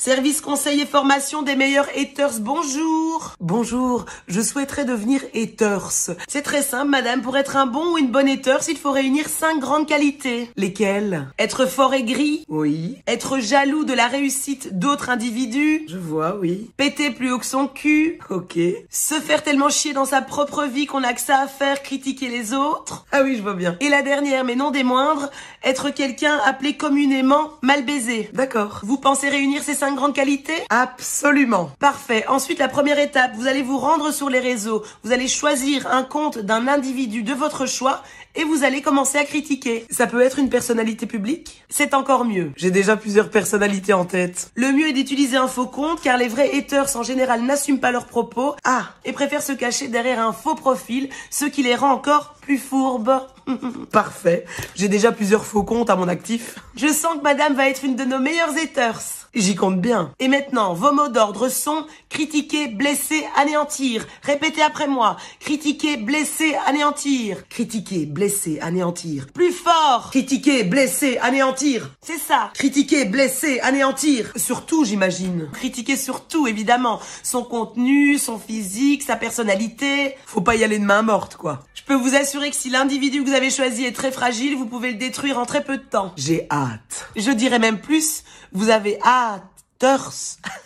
Service conseil et formation des meilleurs haters, bonjour Bonjour, je souhaiterais devenir haters. C'est très simple, madame, pour être un bon ou une bonne haters, il faut réunir cinq grandes qualités. Lesquelles? Être fort et gris Oui. Être jaloux de la réussite d'autres individus Je vois, oui. Péter plus haut que son cul Ok. Se faire tellement chier dans sa propre vie qu'on a que ça à faire, critiquer les autres Ah oui, je vois bien. Et la dernière, mais non des moindres, être quelqu'un appelé communément mal baisé. D'accord. Vous pensez réunir ces cinq grande qualité Absolument. Parfait. Ensuite, la première étape, vous allez vous rendre sur les réseaux. Vous allez choisir un compte d'un individu de votre choix et vous allez commencer à critiquer. Ça peut être une personnalité publique? C'est encore mieux. J'ai déjà plusieurs personnalités en tête. Le mieux est d'utiliser un faux compte car les vrais haters en général n'assument pas leurs propos. Ah, et préfèrent se cacher derrière un faux profil, ce qui les rend encore plus fourbes. Parfait. J'ai déjà plusieurs faux comptes à mon actif. Je sens que madame va être une de nos meilleures haters. J'y compte bien. Et maintenant, vos mots d'ordre sont critiquer, blesser, anéantir. Répétez après moi. Critiquer, blesser, anéantir. Critiquer, blesser, anéantir. Plus fort. Critiquer, blesser, anéantir. C'est ça. Critiquer, blesser, anéantir. Surtout, j'imagine. Critiquer surtout, évidemment. Son contenu, son physique, sa personnalité. Faut pas y aller de main morte, quoi. Je peux vous assurer que si l'individu que vous avez choisi est très fragile, vous pouvez le détruire en très peu de temps. J'ai hâte. Je dirais même plus, vous avez hâte.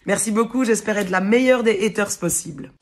Merci beaucoup, j'espère être la meilleure des haters possible.